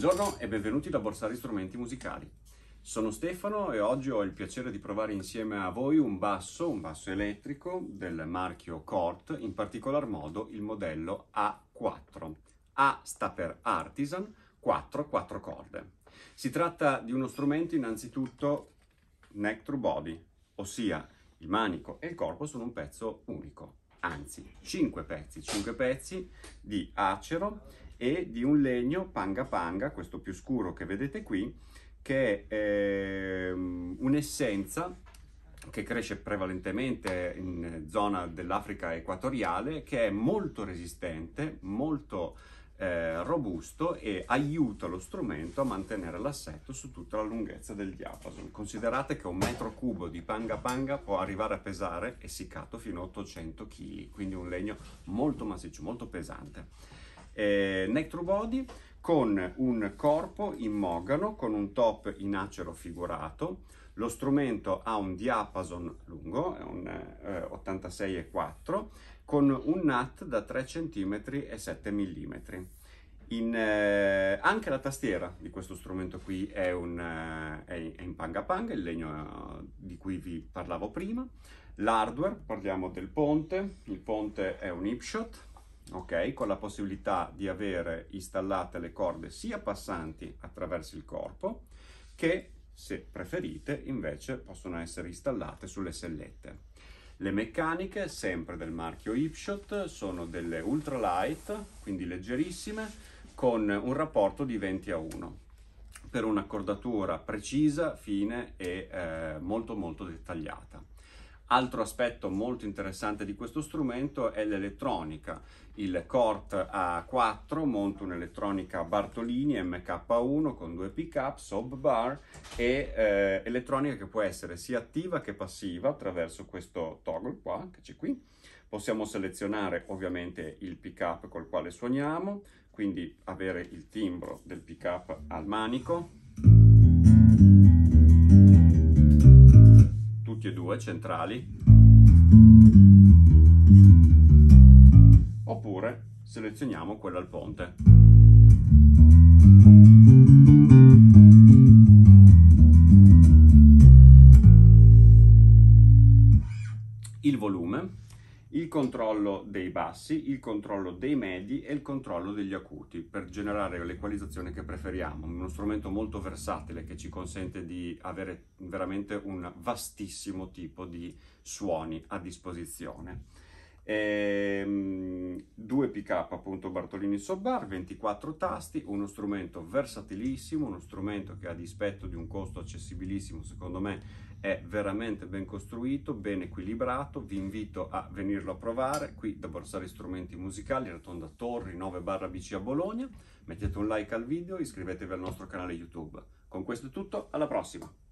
Buongiorno e benvenuti da Borsari Strumenti Musicali. Sono Stefano e oggi ho il piacere di provare insieme a voi un basso, un basso elettrico del marchio Cort, in particolar modo il modello A4. A sta per Artisan, 4, 4 corde. Si tratta di uno strumento innanzitutto neck through body, ossia il manico e il corpo sono un pezzo unico, anzi 5 pezzi, 5 pezzi di acero e di un legno panga panga, questo più scuro che vedete qui, che è eh, un'essenza che cresce prevalentemente in zona dell'Africa equatoriale, che è molto resistente, molto eh, robusto e aiuta lo strumento a mantenere l'assetto su tutta la lunghezza del diapason. Considerate che un metro cubo di panga panga può arrivare a pesare essiccato fino a 800 kg, quindi un legno molto massiccio, molto pesante eh, Nectro Body con un corpo in mogano, con un top in acero figurato. Lo strumento ha un diapason lungo, è un eh, 86,4, con un nut da 3 cm e 7 mm. In, eh, anche la tastiera di questo strumento qui è, un, eh, è in panga panga, il legno eh, di cui vi parlavo prima. L'hardware, parliamo del ponte, il ponte è un hipshot, ok? Con la possibilità di avere installate le corde sia passanti attraverso il corpo che, se preferite, invece possono essere installate sulle sellette. Le meccaniche, sempre del marchio Hipshot, sono delle ultralight, quindi leggerissime, con un rapporto di 20 a 1 per un'accordatura precisa, fine e eh, molto molto dettagliata. Altro aspetto molto interessante di questo strumento è l'elettronica. Il Cort A4 monta un'elettronica Bartolini MK1 con due pickup, sub bar e eh, elettronica che può essere sia attiva che passiva attraverso questo toggle qua che c'è qui. Possiamo selezionare ovviamente il pickup col quale suoniamo, quindi avere il timbro del pickup al manico, tutti e due centrali, oppure selezioniamo quello al ponte. Il volume il controllo dei bassi, il controllo dei medi e il controllo degli acuti per generare l'equalizzazione che preferiamo. Uno strumento molto versatile che ci consente di avere veramente un vastissimo tipo di suoni a disposizione. Ehm, due up appunto Bartolini Sobbar, 24 tasti, uno strumento versatilissimo, uno strumento che a dispetto di un costo accessibilissimo secondo me è veramente ben costruito, ben equilibrato, vi invito a venirlo a provare qui da Borsari Strumenti Musicali, Rotonda Torri 9 barra BC a Bologna, mettete un like al video, iscrivetevi al nostro canale YouTube. Con questo è tutto, alla prossima!